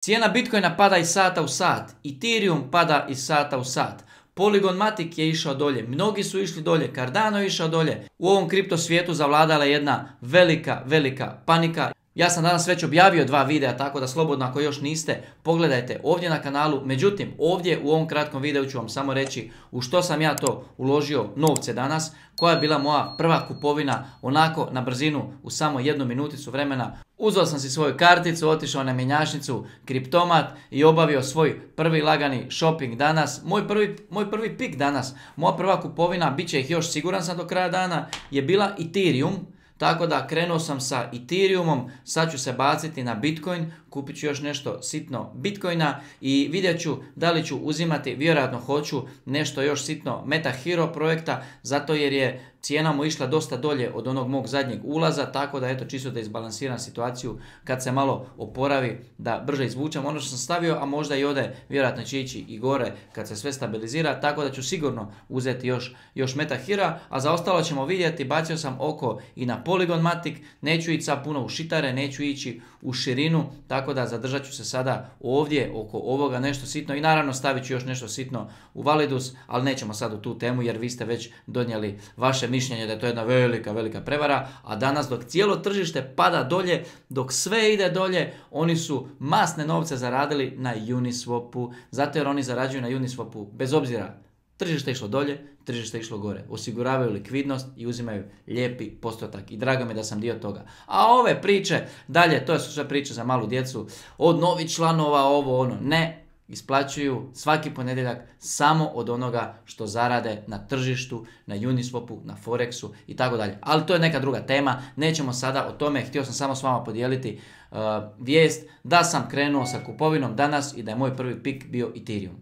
Cijena Bitcoina pada iz sata u sat, Ethereum pada iz sata u sat. Polygon Matic je išao dolje, mnogi su išli dolje, Cardano je išao dolje. U ovom kripto svijetu zavladala je jedna velika, velika panika. Ja sam danas već objavio dva videa, tako da slobodno ako još niste, pogledajte ovdje na kanalu. Međutim, ovdje u ovom kratkom videu ću vam samo reći u što sam ja to uložio novce danas, koja je bila moja prva kupovina onako na brzinu u samo jednu minuticu vremena. Uzeo sam si svoju karticu, otišao na mjenjačnicu Kriptomat i obavio svoj prvi lagani shopping danas. Moj prvi, moj prvi pik danas, moja prva kupovina, bit će ih još siguran sam do kraja dana, je bila Ethereum. Tako da krenuo sam sa Ethereumom, sad ću se baciti na Bitcoin, kupit ću još nešto sitno Bitcoina i vidjet ću da li ću uzimati, vjerojatno hoću, nešto još sitno Meta Hero projekta, zato jer je cijena mu išla dosta dolje od onog mog zadnjeg ulaza, tako da eto čisto da izbalansiram situaciju kad se malo oporavi da brže izvučem ono što sam stavio, a možda i ode vjerojatno će ići i gore kad se sve stabilizira, tako da ću sigurno uzeti još, još Meta Hero, a za ostalo ćemo vidjeti, bacio sam oko i na Polygon Matic, neću ići sad puno u šitare, neću ići u širinu, tako da zadržat ću se sada ovdje oko ovoga nešto sitno i naravno stavit ću još nešto sitno u Validus, ali nećemo sad u tu temu jer vi ste već donijeli vaše mišljenje da je to jedna velika, velika prevara, a danas dok cijelo tržište pada dolje, dok sve ide dolje, oni su masne novce zaradili na Uniswapu, zato jer oni zarađuju na Uniswapu bez obzira Tržište išlo dolje, tržište išlo gore. Osiguravaju likvidnost i uzimaju lijepi postotak. I drago mi da sam dio toga. A ove priče, dalje, to su sve priče za malu djecu, od novih članova, ovo, ono, ne, isplaćuju svaki ponedjeljak samo od onoga što zarade na tržištu, na Uniswapu, na Forexu i tako dalje. Ali to je neka druga tema, nećemo sada o tome, htio sam samo s vama podijeliti uh, vijest da sam krenuo sa kupovinom danas i da je moj prvi pik bio Ethereum.